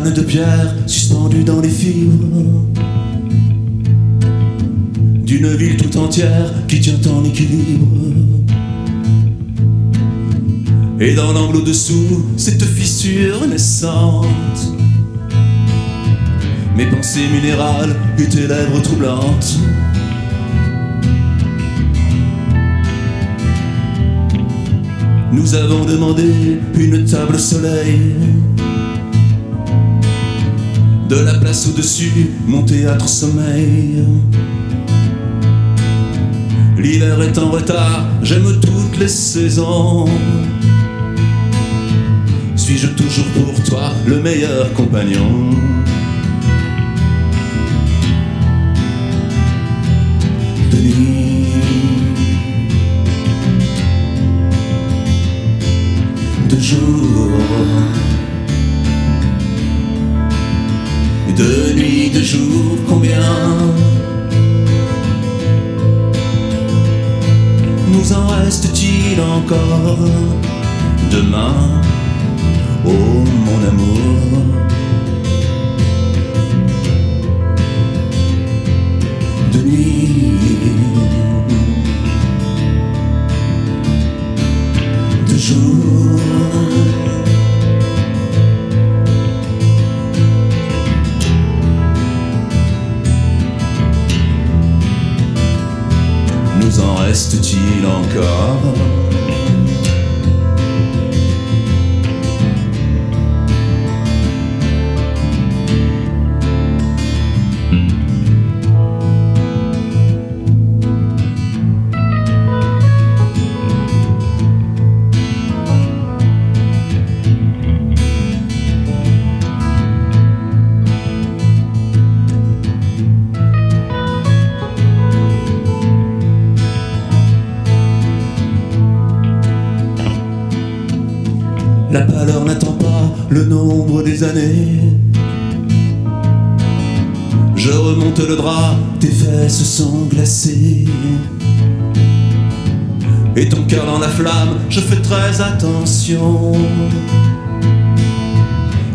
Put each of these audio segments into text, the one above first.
de pierre suspendue dans les fibres d'une ville tout entière qui tient en équilibre. Et dans l'angle au-dessous, cette fissure naissante. Mes pensées minérales et tes lèvres troublantes. Nous avons demandé une table soleil. De la place au-dessus, mon théâtre sommeil. L'hiver est en retard, j'aime toutes les saisons. Suis-je toujours pour toi le meilleur compagnon? De nuit, de jour, encore. Demain Oh mon amour. De nuit De jour. Nous en reste-t-il encore? La pâleur n'attend pas le nombre des années. Je remonte le drap, tes fesses sont glacées. Et ton cœur dans la flamme, je fais très attention.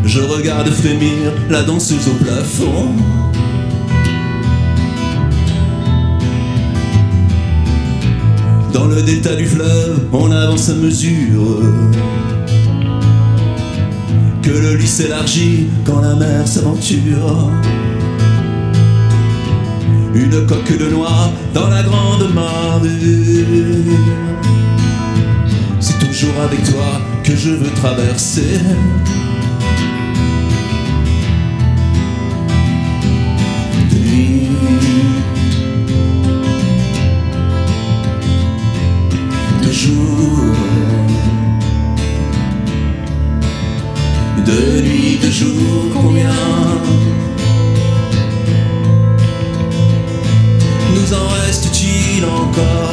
Je regarde frémir la danseuse au plafond. Dans le delta du fleuve, on avance à mesure que le lit s'élargit quand la mer s'aventure. Une coque de noix dans la grande marée. C'est toujours avec toi que je veux traverser. De nuit, de jour, combien nous en reste-t-il encore?